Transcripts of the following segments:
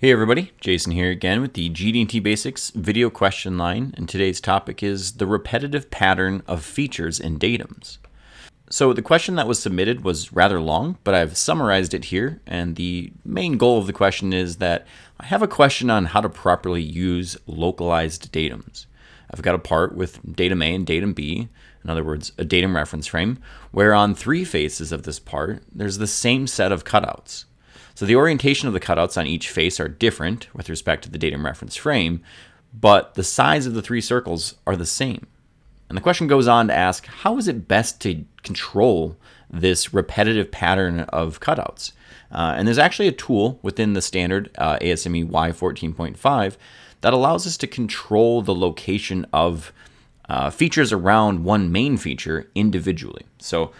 Hey everybody, Jason here again with the GD&T Basics video question line, and today's topic is the repetitive pattern of features in datums. So the question that was submitted was rather long, but I've summarized it here, and the main goal of the question is that I have a question on how to properly use localized datums. I've got a part with datum A and datum B, in other words, a datum reference frame, where on three faces of this part, there's the same set of cutouts. So the orientation of the cutouts on each face are different with respect to the datum reference frame, but the size of the three circles are the same. And the question goes on to ask, how is it best to control this repetitive pattern of cutouts? Uh, and there's actually a tool within the standard uh, ASME Y14.5 that allows us to control the location of uh, features around one main feature individually. So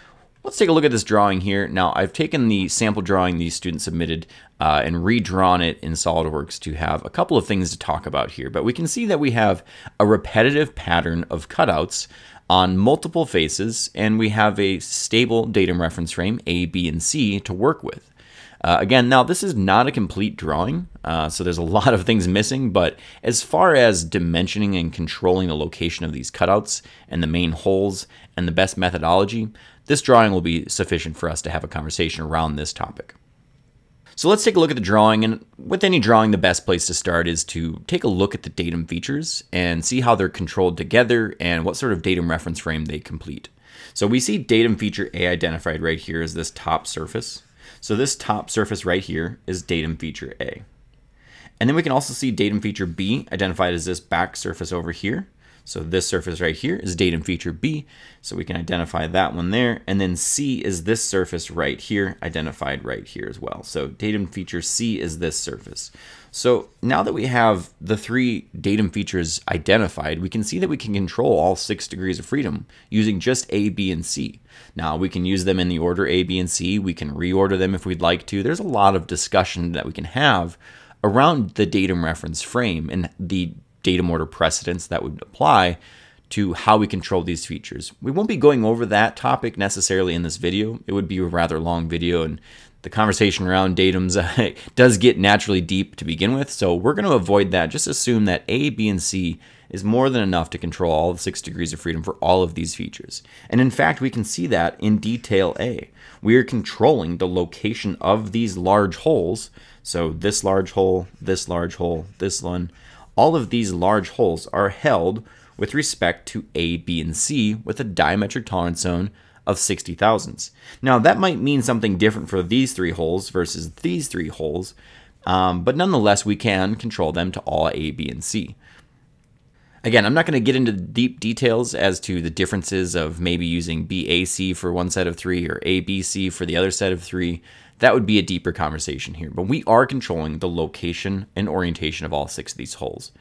Let's take a look at this drawing here. Now, I've taken the sample drawing these students submitted uh, and redrawn it in SOLIDWORKS to have a couple of things to talk about here. But we can see that we have a repetitive pattern of cutouts on multiple faces, and we have a stable datum reference frame, A, B, and C, to work with. Uh, again, now this is not a complete drawing, uh, so there's a lot of things missing, but as far as dimensioning and controlling the location of these cutouts and the main holes and the best methodology, this drawing will be sufficient for us to have a conversation around this topic. So let's take a look at the drawing, and with any drawing, the best place to start is to take a look at the datum features and see how they're controlled together and what sort of datum reference frame they complete. So we see datum feature A identified right here as this top surface. So this top surface right here is datum feature A. And then we can also see datum feature B identified as this back surface over here. So this surface right here is datum feature B, so we can identify that one there. And then C is this surface right here, identified right here as well. So datum feature C is this surface. So now that we have the three datum features identified, we can see that we can control all six degrees of freedom using just A, B, and C. Now we can use them in the order A, B, and C. We can reorder them if we'd like to. There's a lot of discussion that we can have around the datum reference frame and the datum order precedence that would apply to how we control these features. We won't be going over that topic necessarily in this video. It would be a rather long video and the conversation around datums uh, does get naturally deep to begin with, so we're going to avoid that. Just assume that A, B, and C is more than enough to control all the six degrees of freedom for all of these features. And in fact, we can see that in detail A. We are controlling the location of these large holes. So this large hole, this large hole, this one, all of these large holes are held with respect to A, B, and C with a diametric tolerance zone of 60 thousandths. Now that might mean something different for these three holes versus these three holes, um, but nonetheless we can control them to all A, B, and C. Again, I'm not going to get into deep details as to the differences of maybe using BAC for one set of three or ABC for the other set of three. That would be a deeper conversation here, but we are controlling the location and orientation of all six of these holes.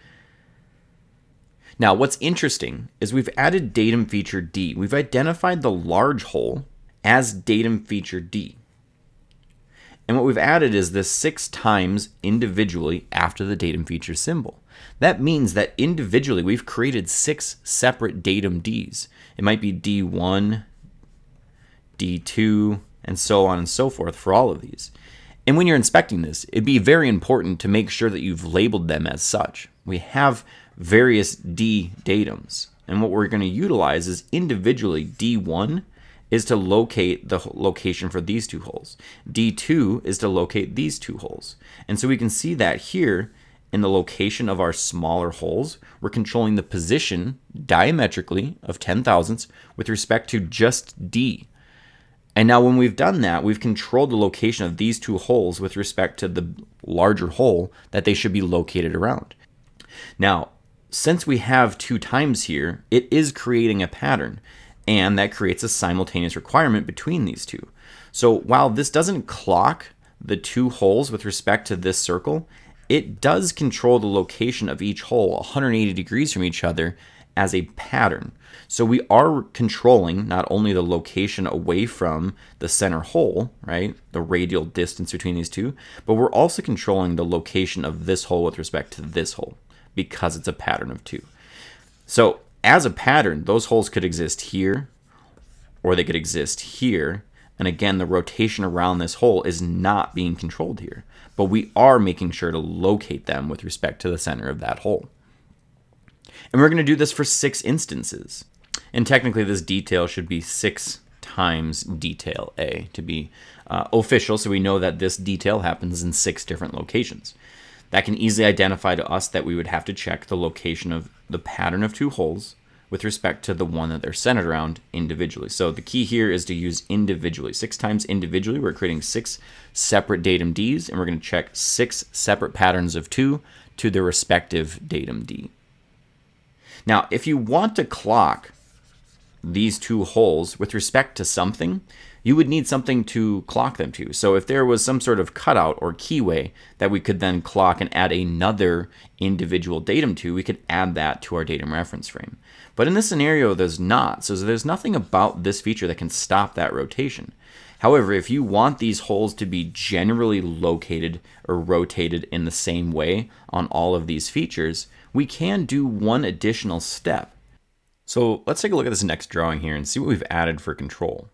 Now, what's interesting is we've added datum feature D. We've identified the large hole as datum feature D. And what we've added is this six times individually after the datum feature symbol. That means that individually we've created six separate datum Ds. It might be D1, D2, and so on and so forth for all of these. And when you're inspecting this, it'd be very important to make sure that you've labeled them as such. We have various D datums, and what we're going to utilize is individually D1 is to locate the location for these two holes. D2 is to locate these two holes. And so we can see that here in the location of our smaller holes, we're controlling the position diametrically of 10 thousandths with respect to just D. And now when we've done that, we've controlled the location of these two holes with respect to the larger hole that they should be located around. Now, since we have two times here, it is creating a pattern, and that creates a simultaneous requirement between these two. So while this doesn't clock the two holes with respect to this circle, it does control the location of each hole 180 degrees from each other as a pattern. So we are controlling not only the location away from the center hole, right, the radial distance between these two, but we're also controlling the location of this hole with respect to this hole because it's a pattern of two. So as a pattern, those holes could exist here or they could exist here And again, the rotation around this hole is not being controlled here, but we are making sure to locate them with respect to the center of that hole. And we're going to do this for six instances. And technically, this detail should be six times detail A to be uh, official, so we know that this detail happens in six different locations. That can easily identify to us that we would have to check the location of the pattern of two holes with respect to the one that they're centered around individually. So the key here is to use individually. Six times individually, we're creating six separate datum Ds, and we're going to check six separate patterns of two to their respective datum D. Now, if you want to clock these two holes with respect to something, you would need something to clock them to. So if there was some sort of cutout or keyway that we could then clock and add another individual datum to, we could add that to our datum reference frame. But in this scenario, there's not. So there's nothing about this feature that can stop that rotation. However, if you want these holes to be generally located or rotated in the same way on all of these features, we can do one additional step. So let's take a look at this next drawing here and see what we've added for control.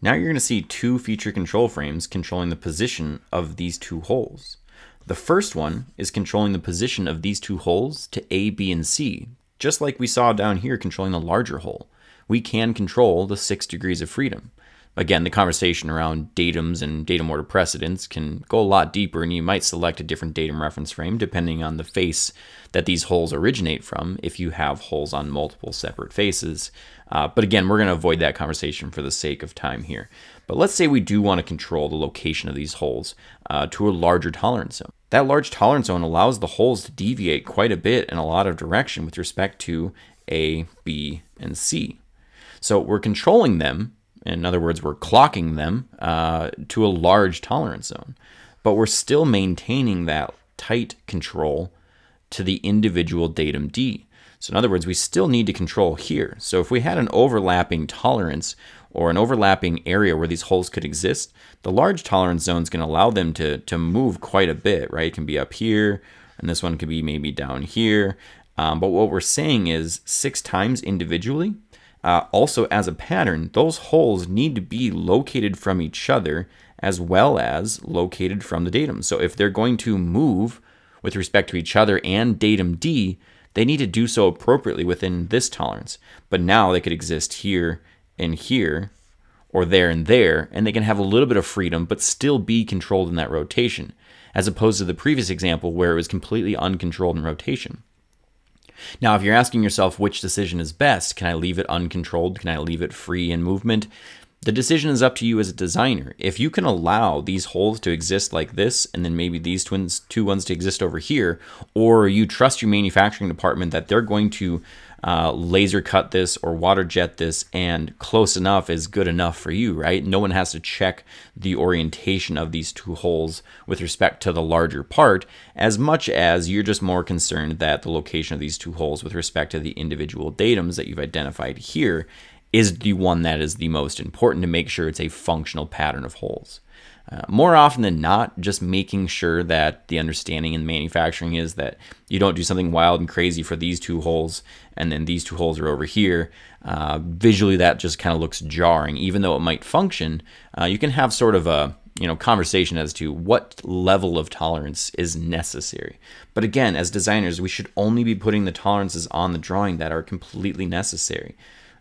Now you're going to see two feature control frames controlling the position of these two holes. The first one is controlling the position of these two holes to A, B, and C, just like we saw down here controlling the larger hole. We can control the six degrees of freedom. Again, the conversation around datums and datum order precedence can go a lot deeper, and you might select a different datum reference frame depending on the face that these holes originate from if you have holes on multiple separate faces. Uh, but again, we're going to avoid that conversation for the sake of time here. But let's say we do want to control the location of these holes uh, to a larger tolerance zone. That large tolerance zone allows the holes to deviate quite a bit in a lot of direction with respect to A, B, and C. So we're controlling them in other words, we're clocking them uh, to a large tolerance zone, but we're still maintaining that tight control to the individual datum D. So in other words, we still need to control here. So if we had an overlapping tolerance or an overlapping area where these holes could exist, the large tolerance zone is going to allow them to, to move quite a bit, right? It can be up here, and this one could be maybe down here. Um, but what we're saying is six times individually, uh, also, as a pattern, those holes need to be located from each other as well as located from the datum. So if they're going to move with respect to each other and datum D, they need to do so appropriately within this tolerance. But now they could exist here and here, or there and there, and they can have a little bit of freedom but still be controlled in that rotation, as opposed to the previous example where it was completely uncontrolled in rotation. Now, if you're asking yourself which decision is best, can I leave it uncontrolled? Can I leave it free in movement? The decision is up to you as a designer. If you can allow these holes to exist like this, and then maybe these twins, two ones to exist over here, or you trust your manufacturing department that they're going to uh, laser cut this or water jet this, and close enough is good enough for you, right? No one has to check the orientation of these two holes with respect to the larger part, as much as you're just more concerned that the location of these two holes with respect to the individual datums that you've identified here is the one that is the most important to make sure it's a functional pattern of holes. Uh, more often than not, just making sure that the understanding in manufacturing is that you don't do something wild and crazy for these two holes, and then these two holes are over here. Uh, visually, that just kind of looks jarring. Even though it might function, uh, you can have sort of a you know conversation as to what level of tolerance is necessary. But again, as designers, we should only be putting the tolerances on the drawing that are completely necessary.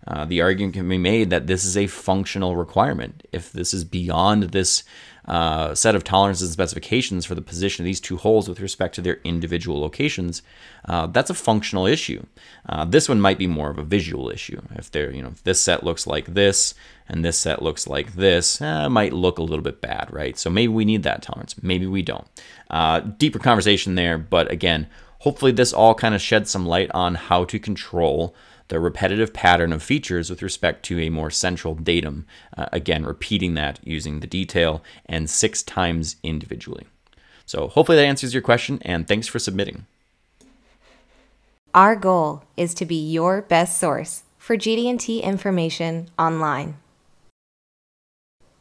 Uh, the argument can be made that this is a functional requirement. If this is beyond this uh, set of tolerances and specifications for the position of these two holes with respect to their individual locations, uh, that's a functional issue. Uh, this one might be more of a visual issue. If they're, you know, if this set looks like this and this set looks like this, eh, might look a little bit bad, right? So maybe we need that tolerance. Maybe we don't. Uh, deeper conversation there, but again, hopefully this all kind of sheds some light on how to control the repetitive pattern of features with respect to a more central datum. Uh, again, repeating that using the detail and six times individually. So hopefully that answers your question, and thanks for submitting. Our goal is to be your best source for GD&T information online.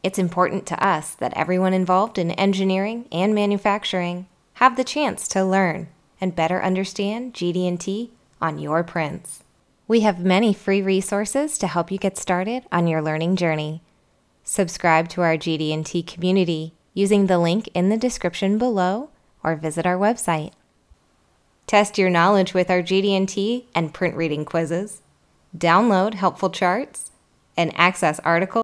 It's important to us that everyone involved in engineering and manufacturing have the chance to learn and better understand GD&T on your prints. We have many free resources to help you get started on your learning journey. Subscribe to our GD&T community using the link in the description below or visit our website. Test your knowledge with our GD&T and print reading quizzes. Download helpful charts and access articles